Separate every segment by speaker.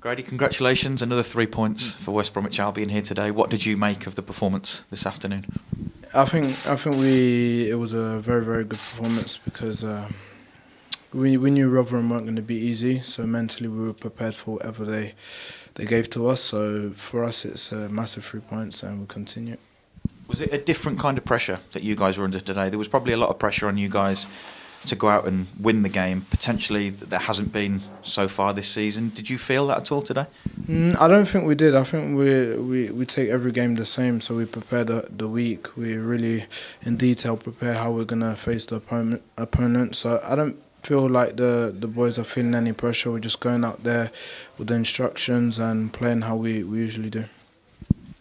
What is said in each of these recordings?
Speaker 1: Grady, congratulations. Another three points for West Bromwich Albion here today. What did you make of the performance this afternoon?
Speaker 2: I think I think we it was a very very good performance because uh, we we knew Rotherham weren't going to be easy, so mentally we were prepared for whatever they they gave to us. So for us, it's a massive three points, and we continue.
Speaker 1: Was it a different kind of pressure that you guys were under today? There was probably a lot of pressure on you guys to go out and win the game. Potentially, that there hasn't been so far this season. Did you feel that at all today?
Speaker 2: Mm, I don't think we did. I think we we, we take every game the same. So we prepare the, the week. We really, in detail, prepare how we're gonna face the opponent. Opponent. So I don't feel like the the boys are feeling any pressure. We're just going out there with the instructions and playing how we, we usually do.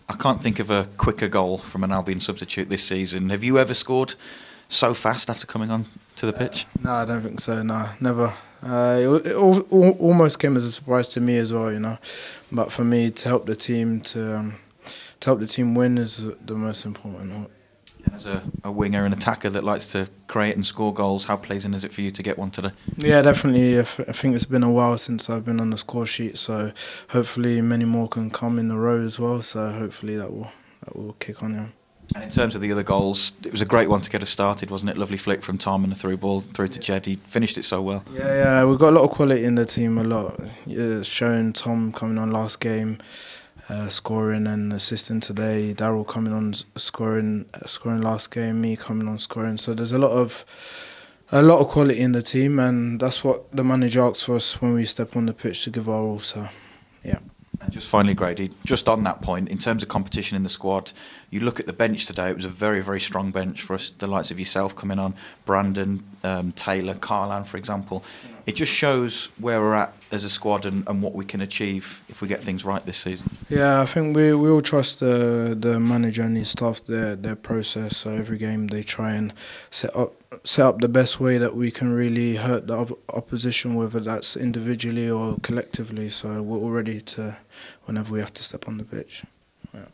Speaker 1: I can't think of a quicker goal from an Albion substitute this season. Have you ever scored so fast after coming on to the pitch?
Speaker 2: Uh, no, I don't think so. No, never. Uh, it, it al almost came as a surprise to me as well, you know. But for me, to help the team to um, to help the team win is the most important.
Speaker 1: As a, a, winger and attacker that likes to create and score goals, how pleasing is it for you to get one today?
Speaker 2: Yeah, definitely. I, I think it's been a while since I've been on the score sheet, so hopefully many more can come in a row as well. So hopefully that will that will kick on. Yeah.
Speaker 1: And in terms of the other goals, it was a great one to get us started, wasn't it? Lovely flick from Tom and the through ball through to Jed. He finished it so well.
Speaker 2: Yeah, yeah, we've got a lot of quality in the team. A lot. Yeah, showing Tom coming on last game, uh, scoring and assisting today. Daryl coming on scoring, uh, scoring last game. Me coming on scoring. So there's a lot of a lot of quality in the team, and that's what the manager asks for us when we step on the pitch to give our all. So, yeah.
Speaker 1: Just finally, Grady, just on that point, in terms of competition in the squad, you look at the bench today, it was a very, very strong bench for us, the likes of yourself coming on, Brandon, um, Taylor, Karlan, for example. It just shows where we're at as a squad and, and what we can achieve if we get things right this season.
Speaker 2: Yeah, I think we, we all trust the, the manager and his staff, their, their process. So every game they try and set up set up the best way that we can really hurt the opposition, whether that's individually or collectively. So we're all ready to whenever we have to step on the pitch. Yeah.